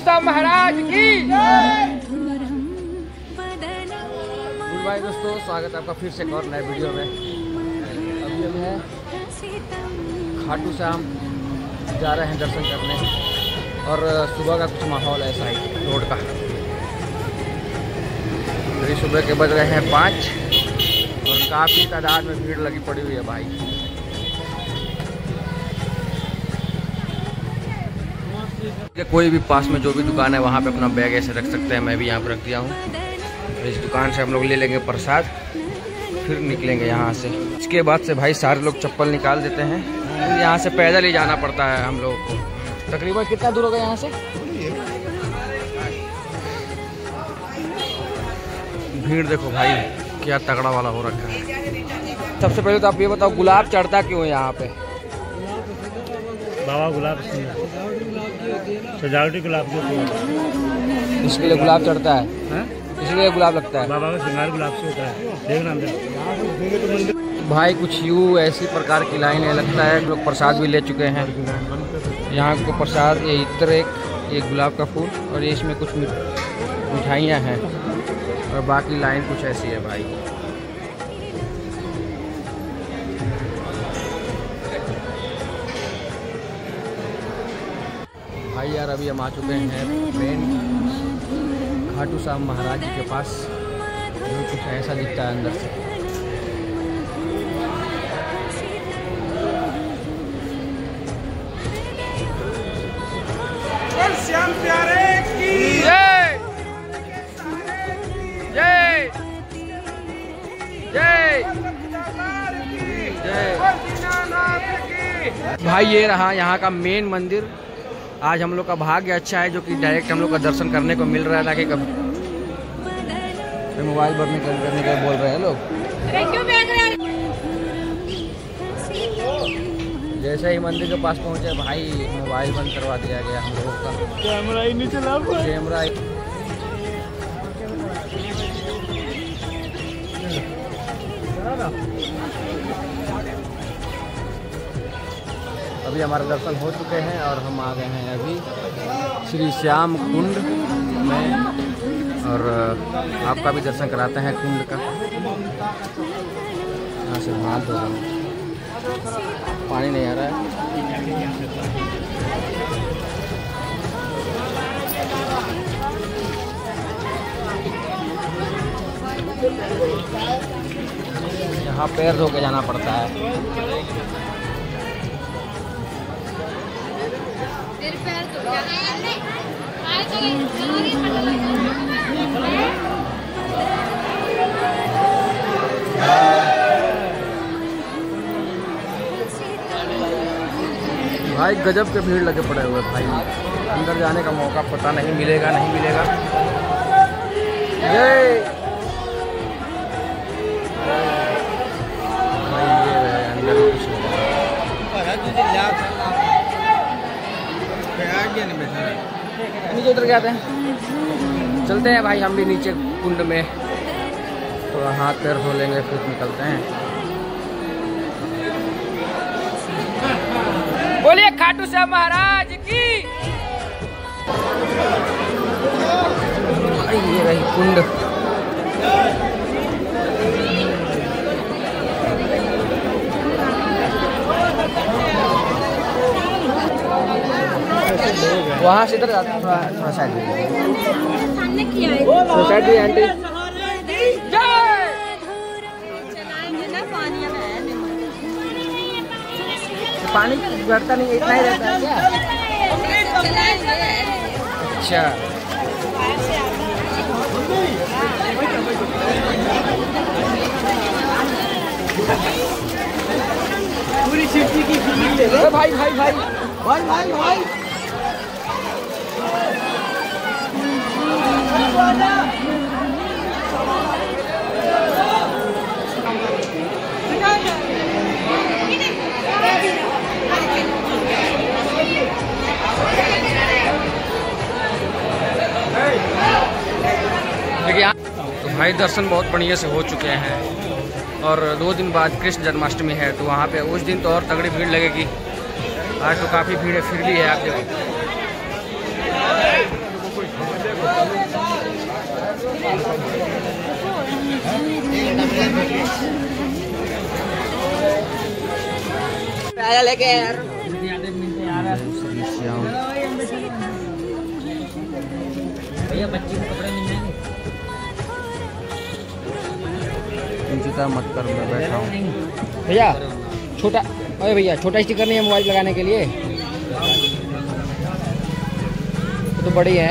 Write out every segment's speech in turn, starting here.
साहब महाराज की। बाय दोस्तों, स्वागत है आपका फिर से एक और नए वीडियो में। अभी हम हैं खाटू श्याम, जा रहे हैं दर्शन करने। और सुबह का कुछ माहौल ऐसा ही रोड का। अभी सुबह के बज रहे हैं पाँच, और काफ़ी तादाद में भीड़ लगी पड़ी हुई है भाई। कोई भी पास में जो भी दुकान है, वहाँ पे अपना बैग ऐसे रख सकते हैं। मैं भी यहाँ पर रख दिया हूँ। इस दुकान से हम लोग ले लेंगे प्रसाद, फिर निकलेंगे यहाँ से। इसके बाद से भाई सारे लोग चप्पल निकाल देते हैं। यहाँ से पैदल ही जाना पड़ता है हम लोग को। तकरीबन कितना दूर होगा यहाँ से? भीड़ देखो भाई, क्या तगड़ा वाला हो रखा है। सबसे पहले तो आप ये बताओ, गुलाब चढ़ता क्यों है यहाँ पे? बाबा गुलाब सिंह। सजावटी गुलाब जो होती है इसके लिए गुलाब चढ़ता है। हाँ? इसलिए गुलाब लगता है। बाबा का श्रृंगार गुलाब से होता है। देखना अंदर। भाई कुछ यूँ ऐसी प्रकार की लाइन है लगता है लोग प्रसाद भी ले चुके हैं। यहाँ को प्रसाद ये इत्र एक ये गुलाब का फूल और ये इसमें कुछ मिठाइयाँ हैं। और बाकी लाइन कुछ ऐसी है भाई। भाई यार अभी हम आ चुके हैं ट्रेन खाटू साहब महाराज के पास। जो कुछ ऐसा दिखता है अंदर से। श्याम प्यारे की। जय। जय। जय। जय। भाई ये रहा यहाँ का मेन मंदिर। आज हम लोग का भाग्य अच्छा है जो कि डायरेक्ट हम लोग का दर्शन करने को मिल रहा है ताकि कभी। ये मोबाइल बंद नहीं करने के बोल रहे हैं लोग। जैसे ही मंदिर के पास पहुँचे भाई मोबाइल बंद करवा दिया गया हम लोगों का। कैमरा ही नहीं चला कैमरा अभी हमारे दर्शन हो चुके हैं और हम आ गए हैं अभी श्री श्याम कुंड में और आपका भी दर्शन कराते हैं कुंड का। यहाँ से हाथ धो रहे पानी नहीं आ रहा है। यहाँ पैर धो के जाना पड़ता है। भाई, गजब के भीड़ लगे पड़े हुए भाई। अंदर जाने का मौका पता नहीं, मिलेगा नहीं मिलेगा। ये! आते हैं। चलते हैं भाई, हम भी नीचे कुंड में। थोड़ा हाथ पैर धो लेंगे, फिर निकलते हैं। बोलिए, खाटू श्याम महाराज की। ये रही कुंड। वहाँ से इधर जाते हैं, थोड़ा थोड़ा साइड में सामने किया है। थोड़ा साइड में आंटी जय चलाएँगे ना पानी में है पानी भरता नहीं इतना ही रहता है क्या? अच्छा। पूरी सिटी की भाई भाई भाई। भाई भाई भाई। तो भाई दर्शन बहुत बढ़िया से हो चुके हैं और दो दिन बाद कृष्ण जन्माष्टमी है तो वहाँ पे उस दिन तो और तगड़ी भीड़ लगेगी। आज तो काफ़ी भीड़ है, फिर भी है आप देखो भैया मत कर मैं बैठा हूँ। भैया छोटा अरे भैया छोटा स्टिकर नहीं है मोबाइल लगाने के लिए? तो बड़ी है।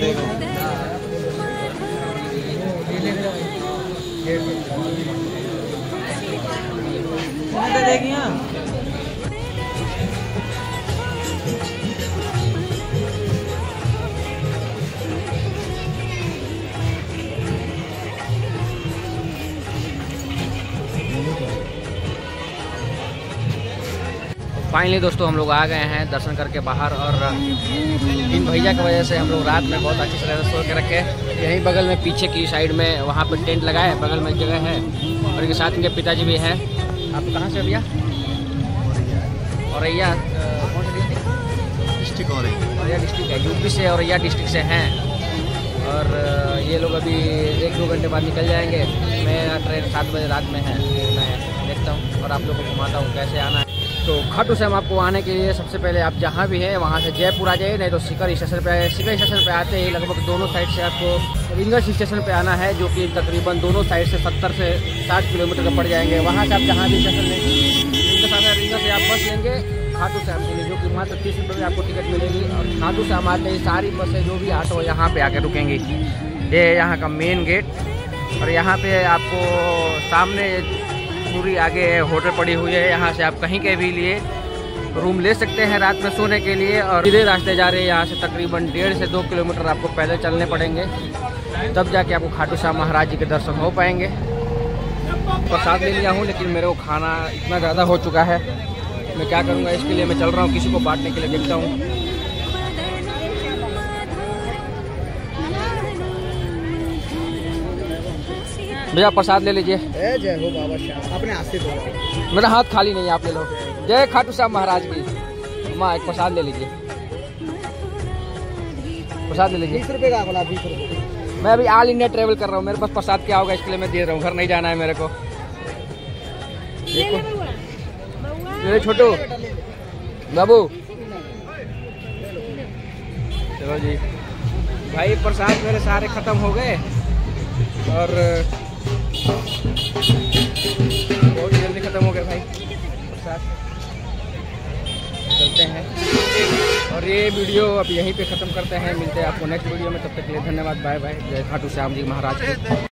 देखो। फाइनली दोस्तों हम लोग आ गए हैं दर्शन करके बाहर और इन भैया की वजह से हम लोग रात में बहुत अच्छी तरह से सो के रखे यहीं बगल में पीछे की साइड में वहाँ पर टेंट लगाए बगल में जगह है और इनके साथ इनके पिताजी भी हैं। आप कहाँ से भैया? औरैया डिस्ट्रिक्ट? डिस्ट्रिक्ट और औरैया डिस्ट्रिक्ट है यूपी से औरैया डिस्ट्रिक्ट से हैं। और ये लोग अभी एक दो घंटे बाद निकल जाएँगे। मेरा ट्रेन सात बजे रात में है मैं देखता हूँ और आप लोग को घुमाता हूँ कैसे आना है। तो खाटू से हम आपको आने के लिए सबसे पहले आप जहाँ भी हैं, वहाँ से जयपुर आ जाइए, नहीं तो सिकर स्टेशन पे सिकर स्टेशन पे आते ही लगभग दोनों साइड से आपको रिंगस स्टेशन पे आना है, जो कि तकरीबन दोनों साइड से सत्तर से साठ किलोमीटर का पड़ जाएँगे। वहाँ से आप जहाँ भी स्टेशन लेंगे रिंगस आना रिंगस से आप बस लेंगे खाटू से के लिए, जो कि मात्र तीस रुपये में आपको टिकट मिलेगी। और खाटू से हम आते ही सारी बसें, जो भी ऑटो यहाँ पे आके रुकेंगी। ये यहाँ का मेन गेट, और यहाँ पे आपको सामने पूरी आगे होटल पड़ी हुई है, यहाँ से आप कहीं के भी लिए रूम ले सकते हैं रात में सोने के लिए और सीधे रास्ते जा रहे हैं, यहाँ से तकरीबन डेढ़ से दो किलोमीटर आपको पैदल चलने पड़ेंगे। तब जाके आपको खाटू श्याम महाराज जी के दर्शन हो पाएँगे। प्रसाद ले लिया हूँ, लेकिन मेरे को खाना इतना ज़्यादा हो चुका है। मैं क्या करूँगा, इसके लिए मैं चल रहा हूँ, किसी को बांटने के लिए देखता हूँ। भैया प्रसाद ले लीजिए। जय हो बाबा श्याम। अपने हाथ से दो मेरा हाथ खाली नहीं है आप ले लो। जय खाटू श्याम महाराज की। माँ एक प्रसाद ले लीजिए। प्रसाद ले लीजिए। बीस रुपए का बोला बीस रुपए। मैं अभी ऑल इंडिया ट्रेवल कर रहा हूँ। मेरे पास प्रसाद क्या होगा इसके लिए मैं दे रहा हूँ। घर नहीं जाना है मेरे को। देखो। छोटू। बाबू। चलो जी। भाई प्रसाद मेरे सारे खत्म हो गए। और बहुत जल्दी खत्म हो गए भाई। चलते हैं। और ये वीडियो अब यहीं पे ख़त्म करते हैं। मिलते हैं आपको नेक्स्ट वीडियो में। तब तक के लिए धन्यवाद। Bye bye. जय खाटू श्याम जी महाराज